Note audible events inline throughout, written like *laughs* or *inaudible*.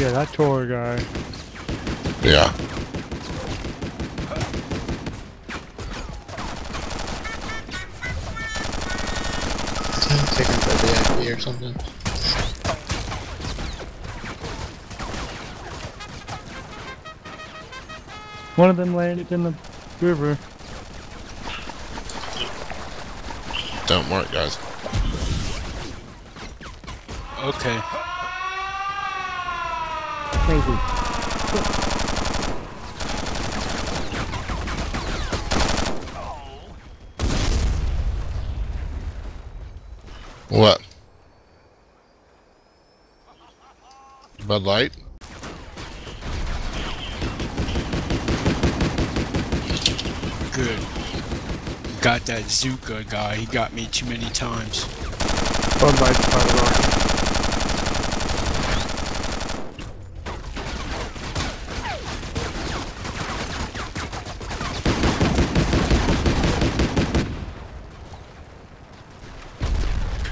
Yeah, that tour guy. Yeah. Take him for VIP or something. One of them landed in the river. Don't work, guys. Okay. Maybe. What? Bud Light? Good. Got that Zuka guy. He got me too many times. Bud Light's by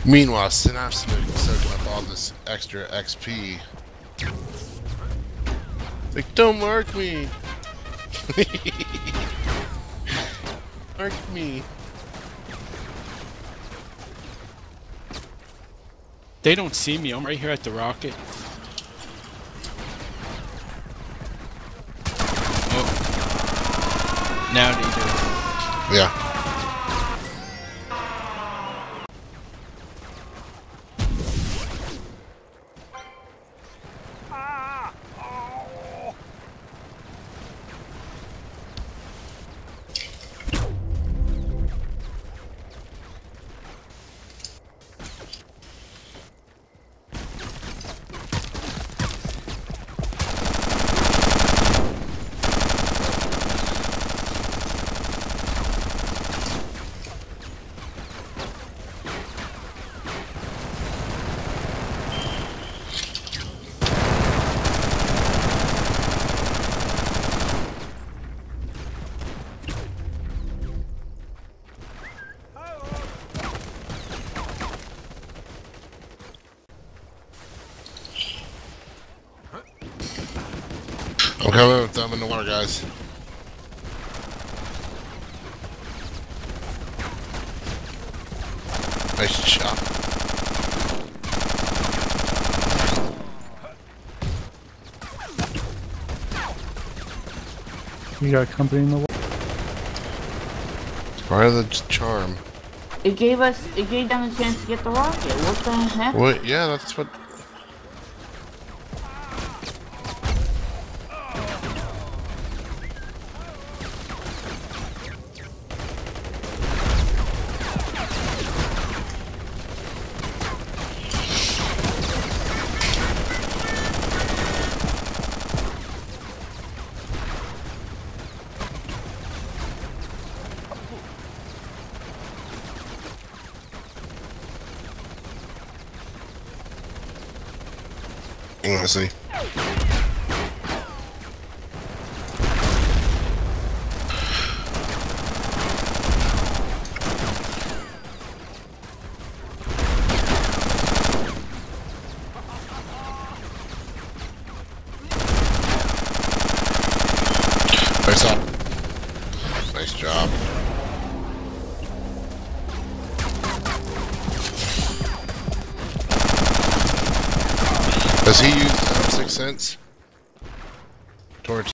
Meanwhile, Synapse is soaking up all this extra XP. Like, don't mark me! *laughs* mark me! They don't see me. I'm right here at the rocket. Oh. Now they do. Yeah. I'm coming with them in the water, guys. Nice job. You got company in the water. Part of the charm. It gave us, it gave them a chance to get the rocket. What the heck? What? Yeah, that's what. Up. Nice job. Does he use six cents?